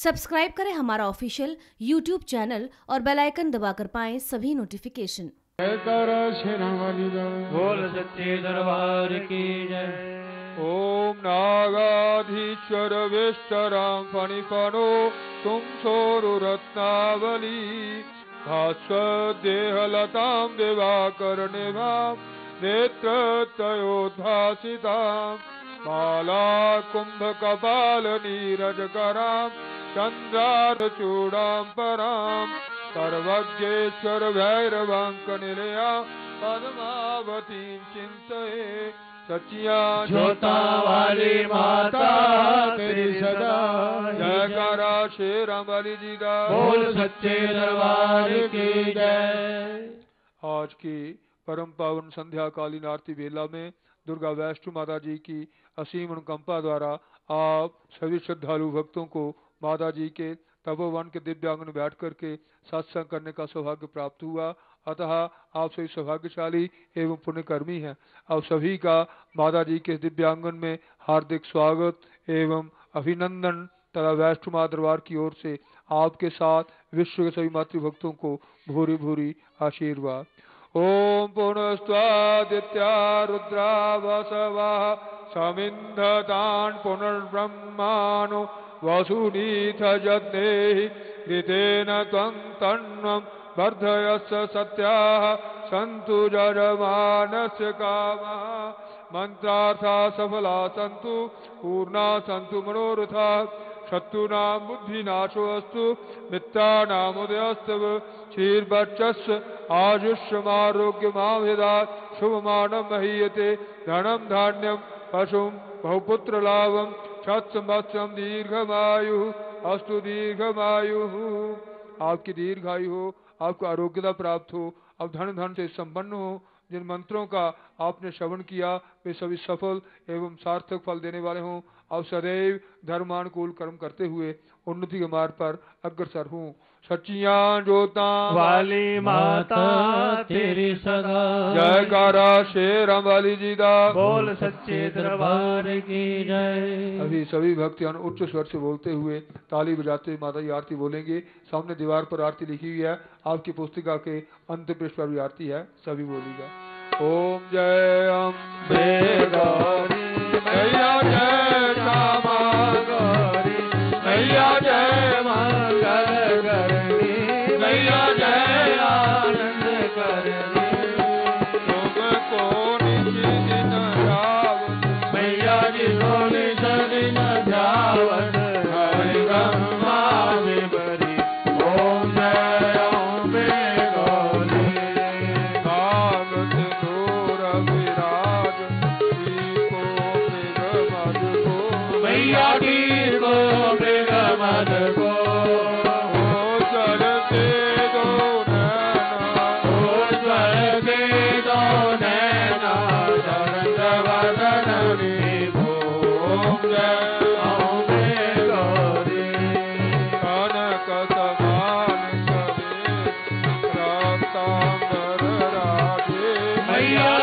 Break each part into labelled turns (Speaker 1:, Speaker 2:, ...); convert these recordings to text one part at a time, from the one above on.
Speaker 1: Subscribe करें हमारा official YouTube channel और बेल आइकन दबाकर पाएँ सभी नोटिफिकेशन।
Speaker 2: बोल सच्चे दरबार की
Speaker 3: ओम नागाधीश्वर विष्टराम फणिफणो तुम सोरुरत्नावली भास्वदेहलतां दिवाकरनिभां नेत्रतयोद्भासितां माला कुम्भकपालनीरजकरां चन्द्रार्धचूडां परां सर्वज्ञेश्वर भैरवाङ्कनिलया पद्मावतीं चिन्तये। सचिया
Speaker 2: ज्योता वाली माता तेरी सदा।
Speaker 3: जयकारा शेर अमली जी दा
Speaker 2: बोल सच्चे दरबार की जय।
Speaker 3: आज की परम पावन संध्या कालीन आरती बेला में दुर्गा वैष्णो माता जी की असीम अनुकंपा द्वारा आप सभी श्रद्धालु भक्तों को माता जी के तपोवन के दिव्यांग में बैठ करके सत्संग करने का सौभाग्य प्राप्त हुआ। अतः आप सभी सौभाग्यशाली एवं पुण्यकर्मी हैं। आप सभी का माता जी के दिव्यांगन में हार्दिक स्वागत एवं अभिनंदन। तथा वैष्णो माता दरबार की ओर से आपके साथ विश्व के सभी मातृभक्तों को भूरी भूरी आशीर्वाद। ओम पुनस्वादित्या रुद्रा वसवा समिन्धतान् पुनर्ब्रह्माणो वसुनीथ जज्ञेहि ऋतेन त्वं तन्वं वर्धयस्य सत्याः सन्तु जरमानस्य कामः। मन्त्रार्था सफला सन्तु, पूर्णा सन्तु मनोरथा। शत्रूणां बुद्धिनाशो अस्तु मित्राणामुदयस्तव क्षीर्भक्षस्य आयुष्यमारोग्यमाभिदा, शुभमानं महीयते, धनं धान्यं, पशुं, बहुपुत्रलाभं छत्संवत्सरं दीर्घमायुः, अस्तु दीर्घमायुः। आपकी दीर्घायु हो, आपको आरोग्यता प्राप्त हो, आप धन धन से संपन्न हो, जिन मंत्रों का आपने श्रवण किया, वे सभी सफल एवं सार्थक फल देने वाले हों। आप सदैव धर्मानुकूल कर्म करते हुए उन्नति के मार्ग पर अग्रसर हूँ। सचिया जोता
Speaker 2: वाली माता तेरी सदा।
Speaker 3: जयकारा शेर वाली जी दा
Speaker 2: बोल सच्चे दरबार की जय।
Speaker 3: अभी सभी भक्तियान उच्च स्वर से बोलते हुए ताली बजाते माता की आरती बोलेंगे। सामने दीवार पर आरती लिखी हुई है। आपकी पुस्तिका के अंत पृष्ठ पर भी आरती है। सभी बोलिएगा। ओम जय अम्बे जय Hallelujah.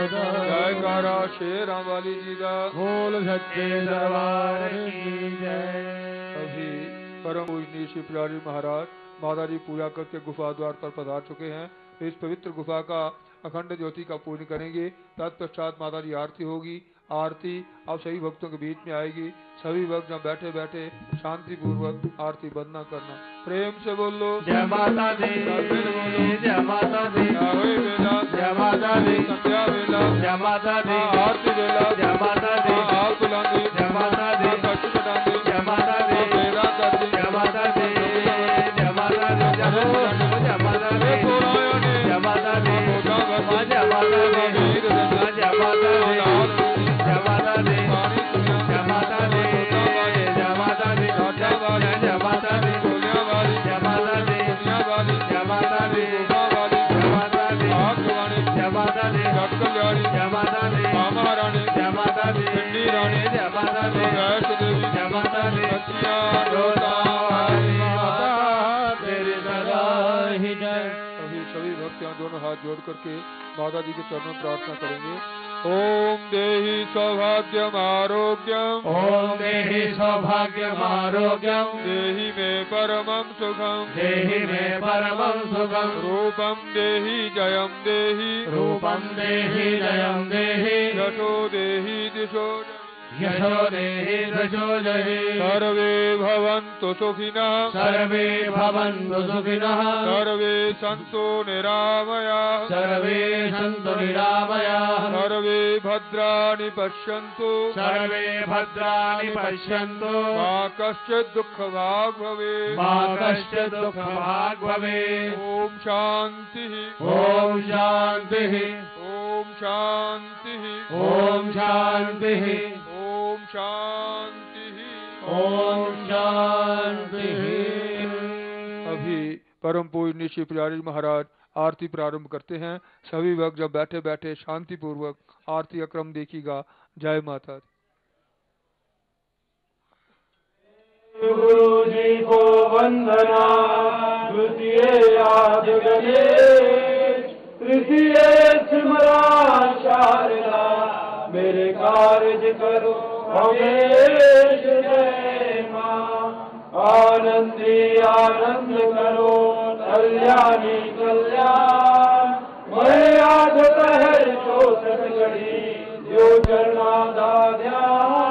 Speaker 3: जय श्री राम
Speaker 4: वाली
Speaker 3: जी का।
Speaker 4: बोल सच्चे दरबार की जय।
Speaker 3: अभी परम पूजनी श्री पुजारी महाराज माता जी पूजा करके गुफा द्वार पर पधार चुके हैं। इस पवित्र गुफा का अखंड ज्योति का पूजन करेंगे। तत्पश्चात माता जी आरती होगी। आरती अब सभी भक्तों के बीच में आएगी। सभी भक्त जहाँ बैठे बैठे शांति पूर्वक आरती बंदना करना। प्रेम से बोलो।
Speaker 2: जय माता दी जय माता दी जय माता दी जय माता दी
Speaker 3: आरती
Speaker 2: जय माता दी
Speaker 3: आग हाथ जोड़ करके माता जी के चरणों में प्रार्थना करेंगे। ओम देहि सौभाग्यम आरोग्यम।
Speaker 2: ओम देहि सौभाग्यम आरोग्यम।
Speaker 3: देहि मे परमं सुखम।
Speaker 2: देहि मे परमं सुखम।
Speaker 3: रूपम देहि जयम देहि।
Speaker 2: रूपम देहि जयम देहि।
Speaker 3: जटो देहि दिशो
Speaker 2: यशो देहि दशो जहि
Speaker 3: सर्वे भवन्तु सुखिनः।
Speaker 2: सर्वे भवन्तु सुखिनः।
Speaker 3: सर्वे सन्तु निरामयाः।
Speaker 2: सर्वे सन्तु निरामयाः।
Speaker 3: सर्वे भद्राणि पश्यन्तु।
Speaker 2: सर्वे भद्राणि पश्यन्तु।
Speaker 3: मा कश्चित् दुःखभाग् भवेत्।
Speaker 2: मा कश्चित् दुःखभाग् भवेत्।
Speaker 3: ॐ शान्तिः।
Speaker 2: ॐ शान्तिः।
Speaker 3: ॐ शान्तिः।
Speaker 2: ॐ शान्तिः।
Speaker 3: शान्तिः
Speaker 2: ॐ शान्तिः
Speaker 3: अभी परम पूजनीय श्री पुजारी महाराज आरती प्रारंभ करते हैं। सभी वक्त जब बैठे बैठे शांति पूर्वक आरती का क्रम देखिएगा। जय माता दी।
Speaker 4: गुरु जी को वंदना द्वितीय याद गणेश तृतीय स्मरा शारदा मेरे कार्य करो। आनंदी आनंद करो कल्याणी कल्याण। मैं आज पहर तो सतगढ़ी जो चरना दा ध्यान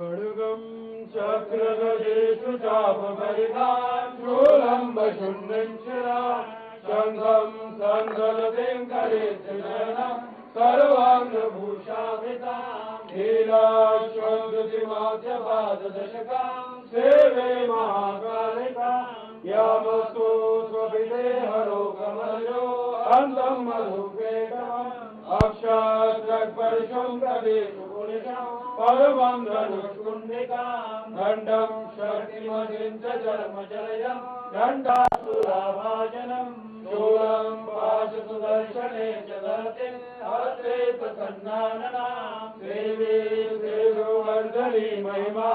Speaker 4: खड्गम् चक्रगजेषु चापपरिधान् शूलम्बशून्यम् शिरा शङ्खम् सङ्गलतिम् शरणम् सर्वाङ्गभूषाभिताम् लीलाश्वद्युतिमाध्यपादशकाम् सेवे महाकालिका यामस्तु स्वपिते हरो कमलो अन्तम् मधुपेटमम् अक्षात्रपरिशं प्रदेशु पुरुषम् परमं धनुष्कुण्डिकाम् दण्डं शक्तिमतिं च चर्मचलयम् दण्डासुराभाजनम्। शूलं पाशसुदर्शने च दहते हस्ते प्रसन्नाननाम्। देवी देववर्धनी महिमा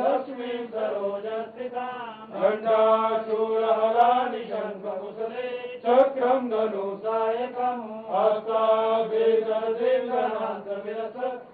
Speaker 4: लक्ष्मीं सरोजस्थिताम्। दण्डाशूलहलानि शङ्खकुशले चक्रं धनुसायकम् हस्ताभिर्गणनान्तविरस श्वेताशुतुल्यप्रभाम्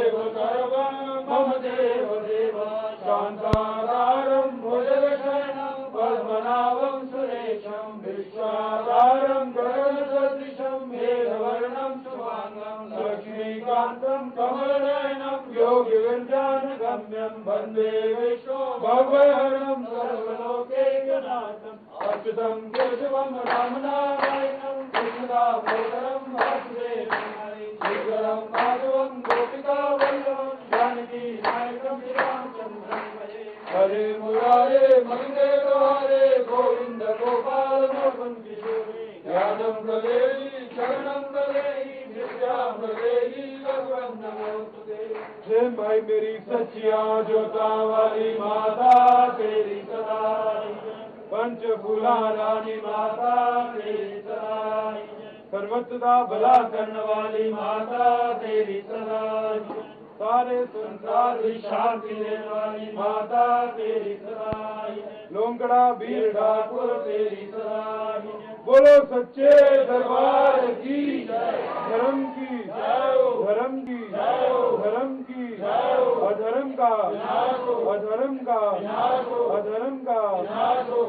Speaker 4: योगिविन्द्रानुगम्यं वंदे विश्वो भवहरणं सर्वलोकैकनाथम् अच्युतं केशवं रामनारायणं जय भाई मेरी सचिया जोता वाली माता तेरी सदा पंच फूला रानी माता तेरी सदा सर्वत्र भला करने वाली माता तेरी सदा सारे संसार की शांति देने वाली माता तेरी सदाई लोंगड़ा वीर ठाकुर तेरी सदाई बोलो सच्चे दरबार की धर्म की धर्म की धर्म अधर्म का अधर्म का अधर्म का।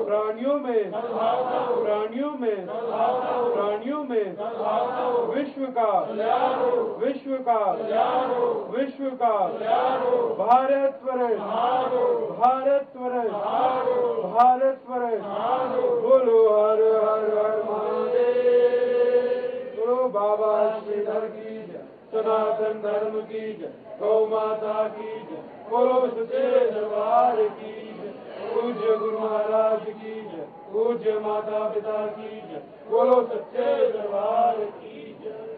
Speaker 4: प्राणियों में प्राणियों में प्राणियों में। विश्व का विश्व का विश्व का। भारत वर्ष भारत वर्ष भारत वर्ष बोलो हर हर हर महादेव। बोलो बाबा श्रीधर की सनातन धर्म की जय। गौ माता की जय। बोलो दरबार की जय। पूज्य गुरु महाराज की जय। पूज्य माता पिता की जय। बोलो सच्चे दरबार की जय।